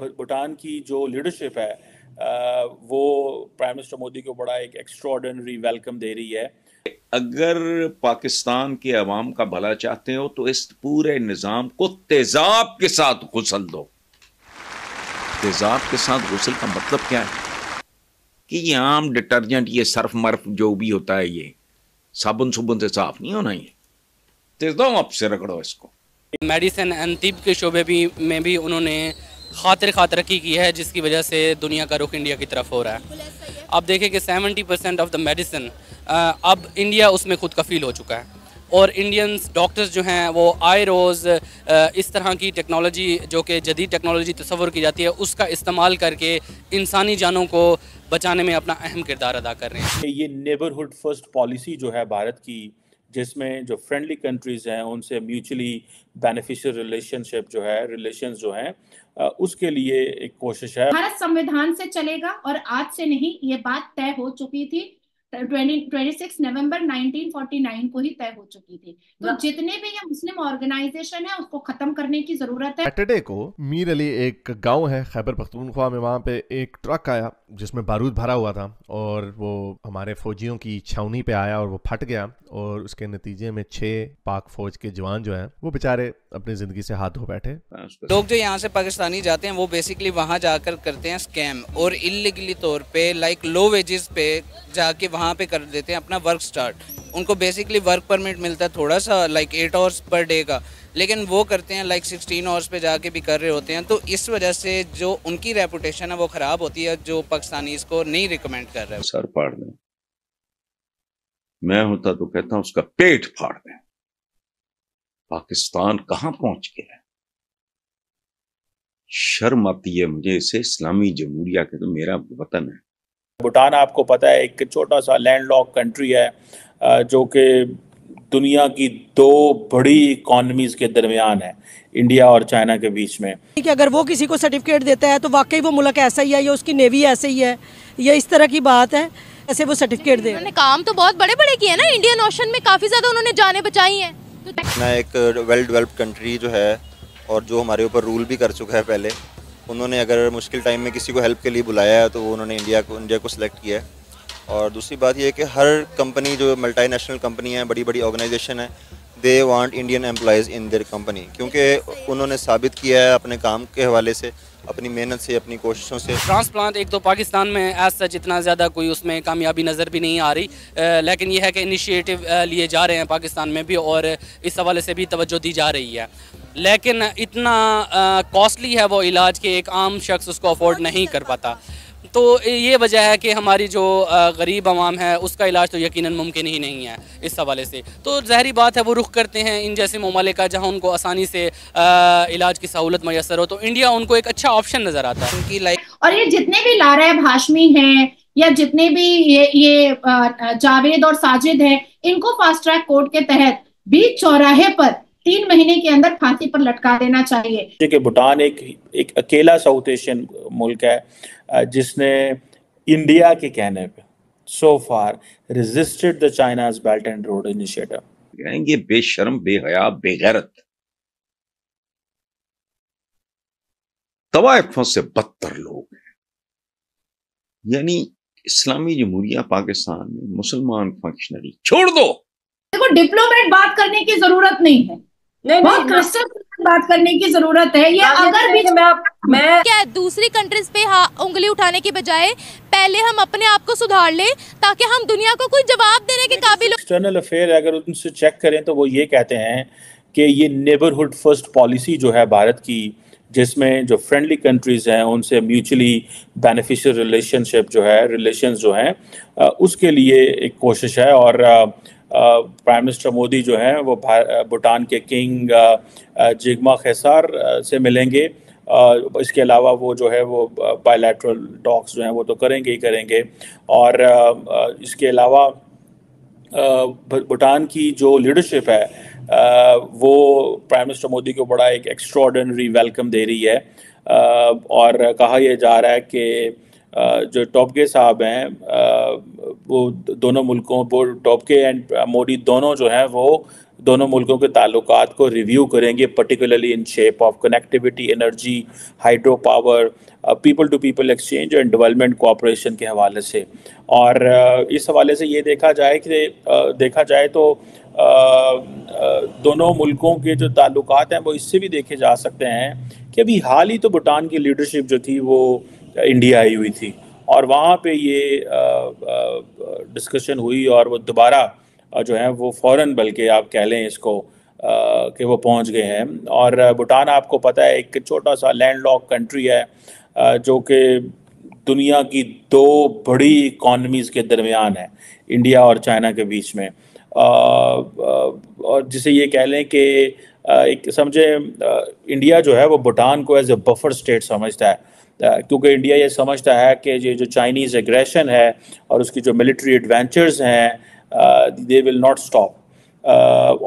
भूटान की जो लीडरशिप है वो प्राइम मिनिस्टर मोदी को बड़ा एक एक्स्ट्रॉर्डनरी वेलकम दे रही है। अगर पाकिस्तान के अवाम का भला चाहते हो तो इस पूरे निज़ाम को तेजाब के साथ घुसल दो। तेजाब के साथ घुसल का मतलब क्या है? कि ये आम डिटर्जेंट ये सर्फ मर्फ जो भी होता है ये साबुन सुबुन से साफ़ नहीं होना ये। तेजाब से रगड़ो इसको। मेडिसिन एंड तिब के शोबे भी में भी उन्होंने खातिर खा तरक्की की है, जिसकी वजह से दुनिया का रुख इंडिया की तरफ़ हो रहा है। आप देखें कि 70 परसेंट ऑफ़ द मेडिसिन अब इंडिया उसमें खुद कफील हो चुका है। और इंडियंस डॉक्टर्स जो हैं, वो आए रोज़ इस तरह की टेक्नोलॉजी जो कि जदीद टेक्नोलॉजी तस्वर की जाती है, उसका इस्तेमाल करके इंसानी जानों को बचाने में अपना अहम किरदार अदा कर रहे हैं। ये नेबरहुड फ़र्स्ट पॉलिसी जो है भारत की जिसमें जो फ्रेंडली कंट्रीज़ हैं, उनसे म्यूचुअली बेनिफिशियल रिलेशनशिप जो है रिलेशन जो हैं उसके लिए एक कोशिश है। भारत संविधान से चलेगा और आज से नहीं, ये बात तय हो चुकी थी। नवंबर 1949 को ही तय हो चुकी थी तो। जितने भी ये मुस्लिम ऑर्गेनाइजेशन है उसको खत्म करने की ज़रूरत है सैटरडे को मीर अली एक गाँव है खैबर पख्तूनख्वा में वहाँ पे एक ट्रक आया जिसमें बारूद भरा हुआ था और वो हमारे फौजियों की छावनी पे आया और वो फट गया और उसके नतीजे में छह पाक फौज के जवान जो हैं वो बेचारे अपनी ज़िंदगी से हाथ धो बैठे लोग जो यहाँ से पाकिस्तानी जाते हैं वो बेसिकली वहाँ जाकर करते हैं स्कैम और इलीगली तौर पे लाइक लो वेजेस पे जाके वहाँ पे कर देते हैं, अपना वर्क स्टार्ट उनको बेसिकली वर्क परमिट मिलता है थोड़ा सा like eight hours per day का. लेकिन वो करते हैं लाइक सिक्सटीन आवर्स पे जाके भी कर रहे होते हैं तो इस वजह से जो उनकी रेपुटेशन है वो ख़राब होती है, जो पाकिस्तानी इसको नहीं रिकमेंड कर रहे सर फाड़ दें. मैं होता तो कहता हूँ, उसका पेट फाड़ दें. पाकिस्तान कहाँ पहुँच गया है? शर्म आती है मुझे इसे, इस्लामी जमहूरिया के तो मेरा वतन है. भूटान आपको पता है एक छोटा सा लैंड लॉक कंट्री है जो कि दुनिया की दो बड़ी इकोनॉमीज के दरमियान है इंडिया और चाइना के बीच में। कि अगर वो किसी को सर्टिफिकेट देता है तो वाकई वो मुल्क ऐसा ही है या उसकी नेवी ऐसे ही है या इस तरह की बात है ऐसे वो सर्टिफिकेट दे। उन्होंने काम तो बहुत बड़े बड़े किए ना इंडियन ओशन में काफ़ी ज़्यादा उन्होंने जाने बचाई हैं। ना एक वेल डेवलप्ड कंट्री जो है और जो हमारे ऊपर रूल भी कर चुका है पहले उन्होंने अगर मुश्किल टाइम में किसी को हेल्प के लिए बुलाया है तो उन्होंने इंडिया को इंडिया को सिलेक्ट किया है। और दूसरी बात यह है कि हर कंपनी जो मल्टी नेशनल कंपनी है बड़ी बड़ी ऑर्गेनाइजेशन है they want Indian employees in their company क्योंकि उन्होंने साबित किया है अपने काम के हवाले से अपनी मेहनत से अपनी कोशिशों से। ट्रांसप्लांट एक तो पाकिस्तान में एज सच इतना ज़्यादा कोई उसमें कामयाबी नज़र भी नहीं आ रही। आ, लेकिन यह है कि इनिशिएटिव लिए जा रहे हैं पाकिस्तान में भी और इस हवाले से भी तवज्जो दी जा रही है। लेकिन इतना कॉस्टली है वो इलाज कि एक आम शख्स उसको अफोर्ड नहीं कर पाता। तो ये वजह है कि हमारी जो गरीब आवाम है उसका इलाज तो यकीनन मुमकिन ही नहीं है इस हवाले से। तो जहरी बात है वो रुख करते हैं इन जैसे ममालिक का जहाँ उनको आसानी से आ, इलाज की सहूलत मैसर हो। तो इंडिया उनको एक अच्छा ऑप्शन नज़र आता है। उनकी लाइफ और ये जितने भी लारा है भाषमी हैं या जितने भी ये ये जावेद और साजिद हैं इनको फास्ट ट्रैक कोर्ट के तहत बीच चौराहे पर तीन महीने के अंदर फांसी पर लटका देना चाहिए। देखिए भूटान एक एक अकेला साउथ एशियन मुल्क है जिसने इंडिया के कहने पे so far resisted the China's belt and road initiative ये बेशर्म बेहया बेगैरत। तवायफों से बदतर लोग हैं। यानी इस्लामी जमहूरिया पाकिस्तान में मुसलमान फंक्शनरी छोड़ दो। देखो डिप्लोमेट बात करने की ज़रूरत नहीं है। नहीं बहुत क्रिस्टल बात करने की ज़रूरत है। ये अगर भी मैं मैं क्या दूसरी कंट्रीज़ पे हाँ उंगली उठाने के बजाय पहले हम अपने आप को सुधार ले ताकि हम दुनिया को कोई जवाब देने के काबिल एक्सटर्नल अफेयर अगर उनसे चेक करें तो वो ये कहते हैं कि ये नेबरहुड फ़र्स्ट पॉलिसी जो है भारत की जिसमें जो फ्रेंडली कंट्रीज़ हैं उनसे म्यूचुअली बेनिफिशियल रिलेशनशिप जो है रिलेशंस जो हैं उसके लिए एक कोशिश है। और प्राइम मिनिस्टर मोदी जो हैं, वो भूटान के किंग जिग्मा खेसार से मिलेंगे। इसके अलावा वो जो है, वो बायलैटरल टॉक्स जो हैं, वो तो करेंगे ही करेंगे। और इसके अलावा भूटान की जो लीडरशिप है वो प्राइम मिनिस्टर मोदी को बड़ा एक एक्स्ट्रॉर्डनरी वेलकम दे रही है। और कहा यह जा रहा है कि जो टॉपके साहब हैं वो दोनों मुल्कों वो एंड मोदी दोनों जो हैं वो दोनों मुल्कों के ताल्लुकात को रिव्यू करेंगे particularly in shape of connectivity energy hydropower people to people exchange and development cooperation के हवाले से। और uh, इस हवाले से ये देखा जाए कि uh, देखा जाए तो uh, दोनों मुल्कों के जो ताल्लुकात हैं वो इससे भी देखे जा सकते हैं कि अभी हाल ही तो भूटान की लीडरशिप जो थी वो इंडिया आई हुई थी। और वहाँ पे ये डिस्कशन हुई और वो दोबारा जो है वो फ़ौर बल्कि आप कह लें इसको कि वो पहुँच गए हैं। और भूटान आपको पता है एक छोटा सा लैंड लॉक कंट्री है जो कि दुनिया की दो बड़ी इकॉनमीज़ के दरमियान है इंडिया और चाइना के बीच में। और जिसे ये कह लें कि एक समझे इंडिया जो है वो भूटान को एज ए बफर स्टेट समझता है। क्योंकि इंडिया ये समझता है कि ये जो चाइनीज़ एग्रेशन है और उसकी जो मिलिट्री एडवेंचर्स हैं दे विल नॉट स्टॉप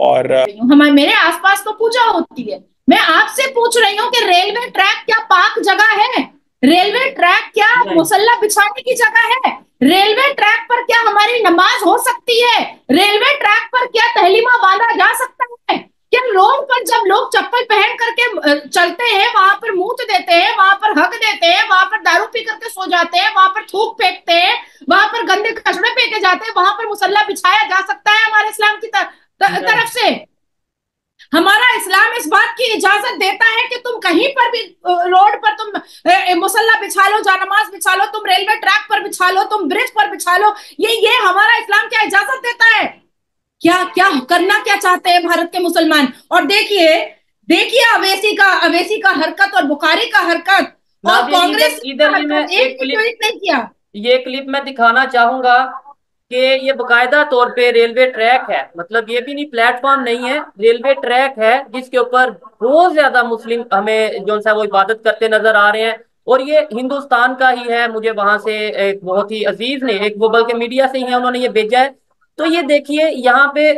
और हमारे मेरे आसपास तो पूजा होती है। मैं आपसे पूछ रही हूँ कि रेलवे ट्रैक क्या पाक जगह है? रेलवे ट्रैक क्या मुसल्ला बिछाने की जगह है? रेलवे ट्रैक पर क्या हमारी नमाज़ हो सकती है? रेलवे ट्रैक पर क्या तहलीमा बांधा जा सकता है? क्या रोड पर जब लोग चप्पल पहन करके चलते हैं वहाँ पर मुँह देते हैं वहाँ पर हक देते हैं वहाँ पर दारू पी करके सो जाते हैं वहाँ पर थूक फेंकते हैं वहाँ पर गंदे कचड़े फेंके जाते हैं वहाँ पर मुसल्ला बिछाया जा सकता है हमारे इस्लाम की तरफ़ से? हमारा इस्लाम इस बात की इजाज़त देता है कि तुम कहीं पर भी रोड पर तुम मुसल्ला बिछा लो जानमाज बिछा लो तुम रेलवे ट्रैक पर बिछा लो तुम ब्रिज पर बिछा लो ये ये हमारा इस्लाम क्या इजाज़त देता है? क्या क्या करना क्या चाहते हैं भारत के मुसलमान? और देखिए देखिए अवेसी का अवेसी का हरकत और बुखारी का हरकत। और कांग्रेस इधर एक क्लिप नहीं किया। ये क्लिप मैं दिखाना चाहूँगा कि ये बकायदा तौर पे रेलवे ट्रैक है। मतलब ये भी नहीं प्लेटफॉर्म नहीं है रेलवे ट्रैक है जिसके ऊपर बहुत ज़्यादा मुस्लिम हमें जो सा वो इबादत करते नज़र आ रहे हैं। और ये हिंदुस्तान का ही है मुझे वहाँ से एक बहुत ही अज़ीज़ ने एक वो बल्कि मीडिया से ही है उन्होंने ये भेजा है। तो ये देखिए, यहाँ पे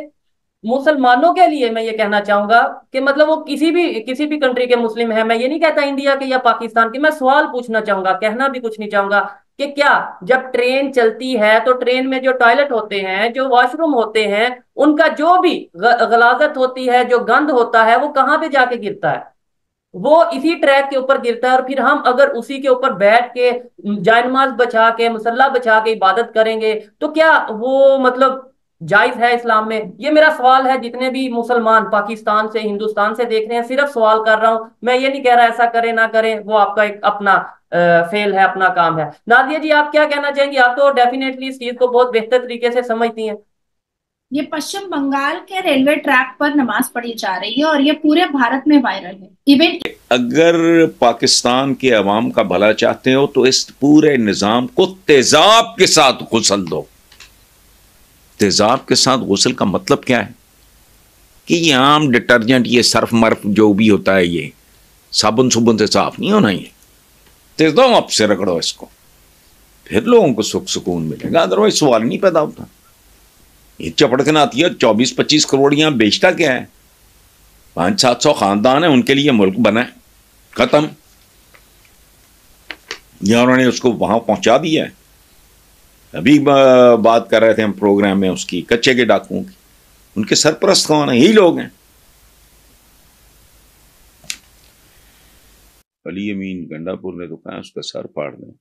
मुसलमानों के लिए मैं ये कहना चाहूँगा कि मतलब वो किसी भी किसी भी कंट्री के मुस्लिम है। मैं ये नहीं कहता इंडिया के या पाकिस्तान के, मैं सवाल पूछना चाहूँगा, कहना भी कुछ नहीं चाहूँगा कि क्या जब ट्रेन चलती है तो ट्रेन में जो टॉयलेट होते हैं, जो वॉशरूम होते हैं, उनका जो भी गलाजत होती है, जो गंद होता है, वो कहाँ पे जाके गिरता है? वो इसी ट्रैक के ऊपर गिरता है और फिर हम अगर उसी के ऊपर बैठ के जायनमाज बचा के, मुसल्ला बचा के इबादत करेंगे तो क्या वो मतलब जायज़ है इस्लाम में? ये मेरा सवाल है, जितने भी मुसलमान पाकिस्तान से, हिंदुस्तान से देख रहे हैं, सिर्फ़ सवाल कर रहा हूँ। मैं ये नहीं कह रहा ऐसा करें, ना करें, वो आपका एक अपना फेल है, अपना काम है। नादिया जी, आप क्या कहना चाहेंगे? आप तो डेफिनेटली इस चीज़ को बहुत बेहतर तरीके से समझती हैं। ये पश्चिम बंगाल के रेलवे ट्रैक पर नमाज़ पढ़ी जा रही है और ये पूरे भारत में वायरल है। इवन अगर पाकिस्तान के अवाम का भला चाहते हो तो इस पूरे निज़ाम को तेजाब के साथ गुसल दो। तेजाब के साथ गुसल का मतलब क्या है? कि ये आम डिटर्जेंट, ये सर्फ मर्फ जो भी होता है ये साबुन सुबुन से साफ़ नहीं होना ये। तेजाब से रगड़ो इसको। फिर लोगों को सुख सुकून मिलेगा अदरवाइज़ सवाल नहीं पैदा होता। ये चपड़कन आती है चौबीस पच्चीस करोड़ यहाँ बेचता क्या है? पाँच सात सौ खानदान है, उनके लिए मुल्क बना खत्म। या उन्होंने उसको वहाँ पहुँचा दिया है। अभी बात कर रहे थे हम प्रोग्राम में उसकी, कच्चे के डाकुओं की। उनके सरप्रस्त कौन है? यही लोग हैं। अली अमीन गंडापुर ने तो कहा, उसका सर फाड़ दें।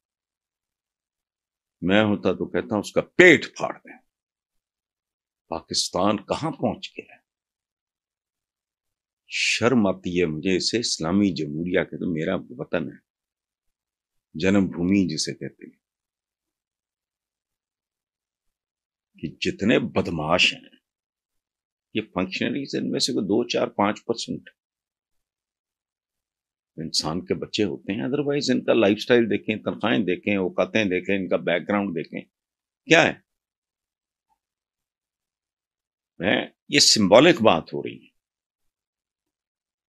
मैं होता तो कहता हूँ, उसका पेट फाड़ दें। पाकिस्तान कहाँ पहुँच गया है? शर्म आती है मुझे इसे, इस्लामी जमहूरिया के तो मेरा वतन है। जन्मभूमि जिसे कहते हैं। कि जितने बदमाश हैं, ये फंक्शनरीज इनमें से कोई दो, चार, पाँच परसेंट इंसान के बच्चे होते हैं अदरवाइज़ इनका लाइफस्टाइल देखें, तनख्वाहें देखें, औकातें देखें, इनका बैकग्राउंड देखें। क्या है? मैं ये सिंबॉलिक बात हो रही है।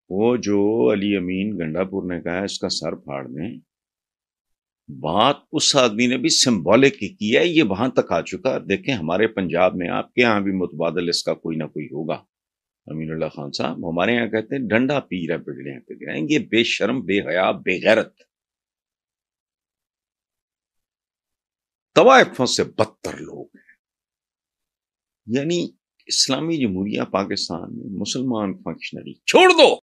वो जो अली अमीन गंडापुर ने कहा इसका सर फाड़ दें, बात उस आदमी ने भी सिंबॉलिक ही है, ये वहाँ तक आ चुका। देखें, हमारे पंजाब में आपके यहाँ भी मुतबादल इसका कोई ना कोई होगा। अमीन खान साहब, हमारे यहाँ कहते हैं, डंडा पी रहा बिगड़े बिगड़े ये बेशरम बेहया बेगैरत। तवायफों से बदतर लोग हैं। यानी इस्लामी जमहूरिया पाकिस्तान में मुसलमान फंक्शनरी छोड़ दो।